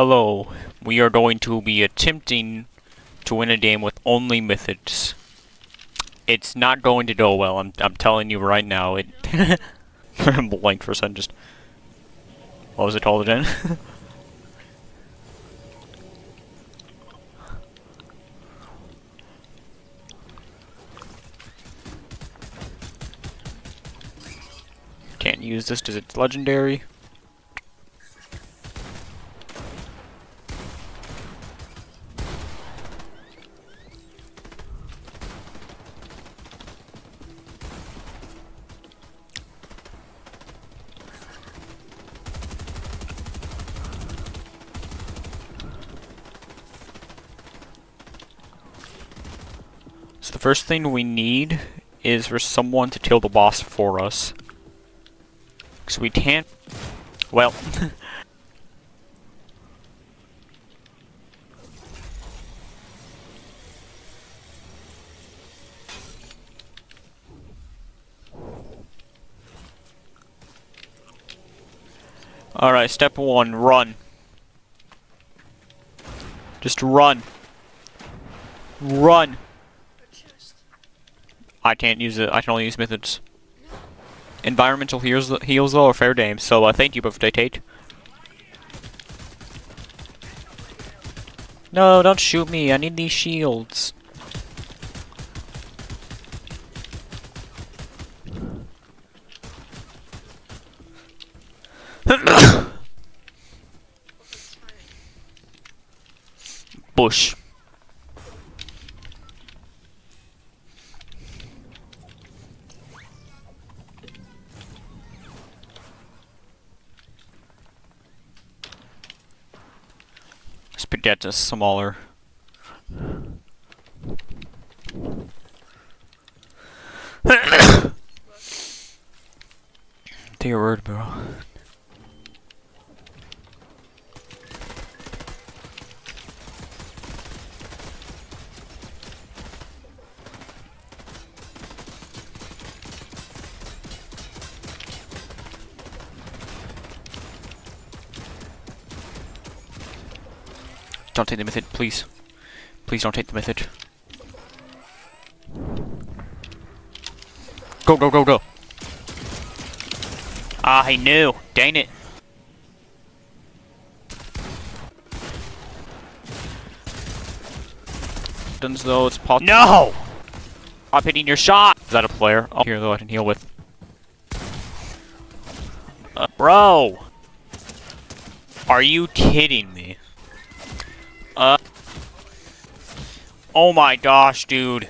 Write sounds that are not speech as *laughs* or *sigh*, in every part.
Hello, we are going to be attempting to win a game with only mythics. It's not going to go well, I'm, I'm telling you right now. It I'm *laughs* blank for a second, just... What was it called again? *laughs* Can't use this because it's legendary. So the first thing we need is for someone to kill the boss for us. Because we can't... Well... *laughs* Alright, step one, run. Just run. Run. I can't use it. I can only use mythics. Environmental heals, heals though are fair game, so uh, thank you, Birthday Tate. No, don't shoot me. I need these shields. *coughs* Bush. Spaghetti smaller. *coughs* Take Dear word, bro. Don't take the mythic, please. Please don't take the mythic. Go, go, go, go. Ah, he knew. Dang it. Does though it's possible. No! Stop hitting your shot! Is that a player? Oh, here though I can heal with. Uh, bro! Are you kidding me? Oh my gosh, dude.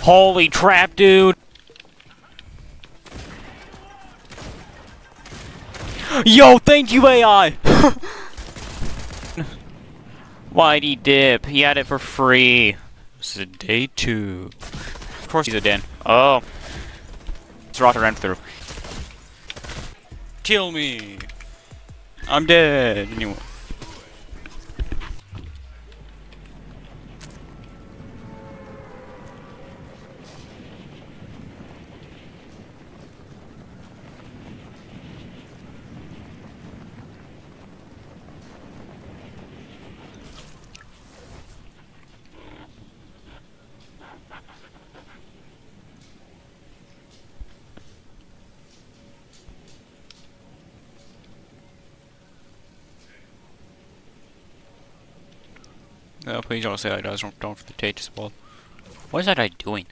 Holy crap, dude. Yo, thank you, AI! *laughs* Why'd he dip? He had it for free. This is day two. Of course he's a den. Oh. It's Rother ran through. Kill me! I'm dead. Anyway. No, please don't say guys don't don't for the taste as well. What is that guy doing?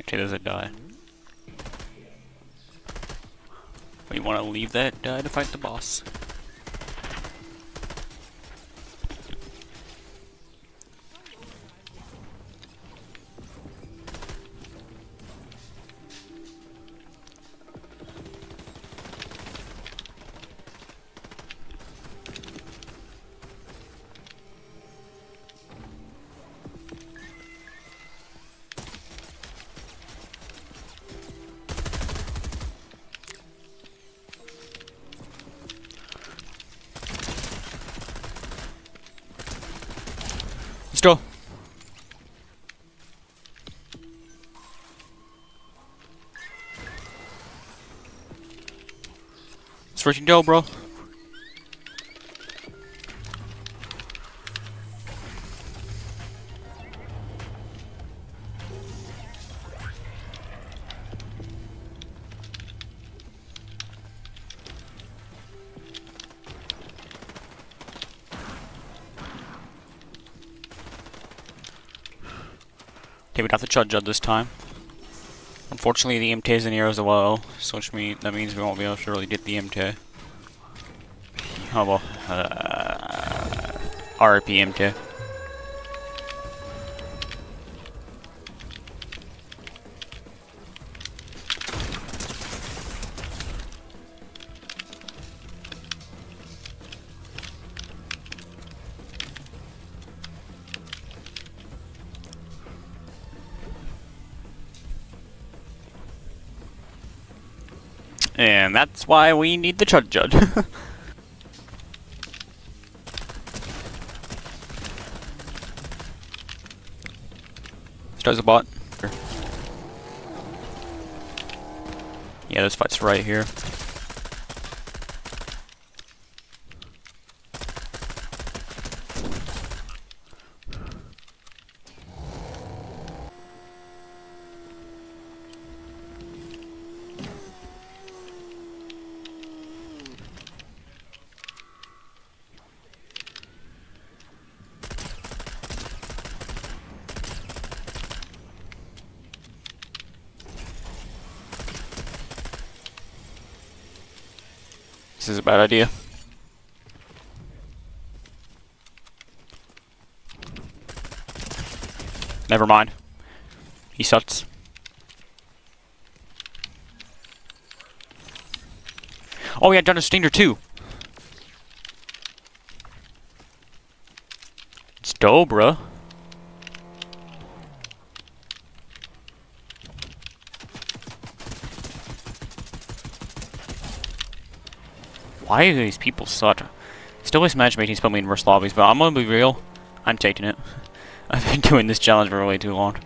Okay, there's a die. We want to leave that die to fight the boss. Freaking go, bro. Okay, we got the Chud Jud this time. Unfortunately, the MT is in here as well, so which mean that means we won't be able to really get the MT. Oh well, uh, RP MT. And that's why we need the Chud Jud. *laughs* Starts a bot. Yeah, this fight's right here. This is a bad idea. Never mind. He sucks. Oh, yeah, a stinger too. It's Dobra. Why do these people suck? Still wish matchmaking's put me in worse lobbies, but I'm gonna be real. I'm taking it. *laughs* I've been doing this challenge for way too long.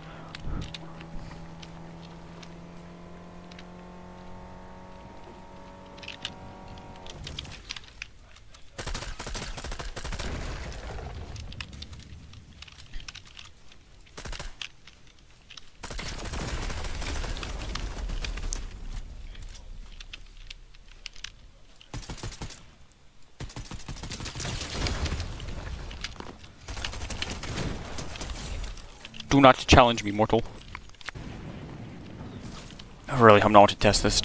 Do not challenge me, mortal. Really, I really have not to test this.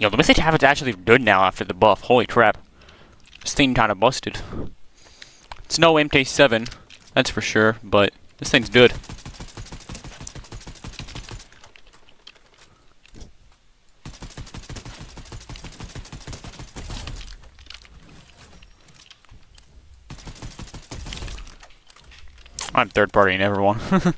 Yo, the Mythic Havoc's actually good now after the buff. Holy crap. This thing kinda busted. It's no MK7, that's for sure, but this thing's good. I'm third party in everyone. *laughs*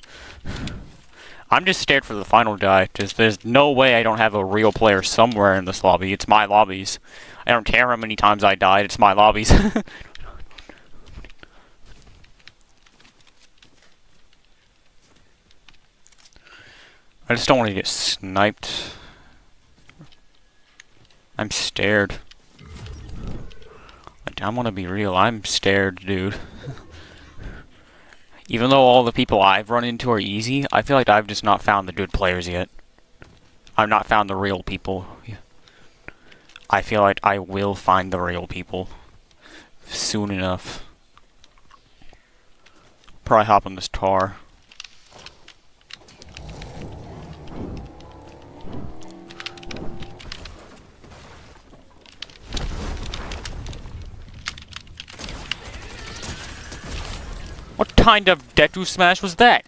I'm just scared for the final die, because there's no way I don't have a real player somewhere in this lobby. It's my lobbies. I don't care how many times I died, it's my lobbies. *laughs* I just don't want to get sniped. I'm scared. I don't want to be real, I'm scared, dude. *laughs* Even though all the people I've run into are easy, I feel like I've just not found the good players yet. I've not found the real people. I feel like I will find the real people soon enough. Probably hop on this car. Kind of Deku Smash was that?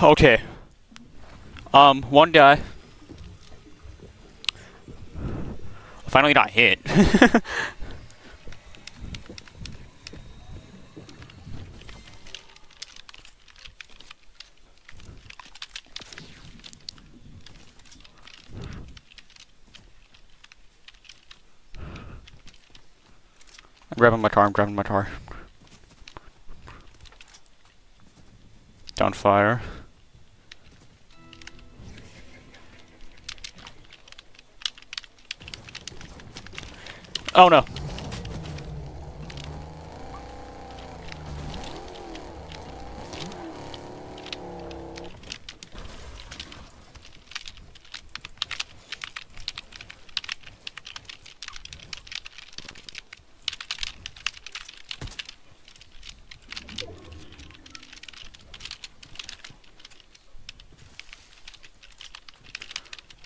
*laughs* okay. Um, one guy. Finally got hit. I'm *laughs* grabbing my car, I'm grabbing my car. Down fire. Oh no.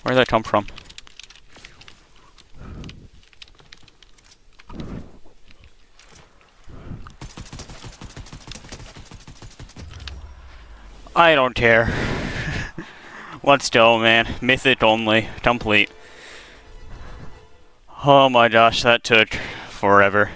Where did that come from? I don't care. *laughs* Let's go, man. Mythic only. Complete. Oh my gosh, that took forever.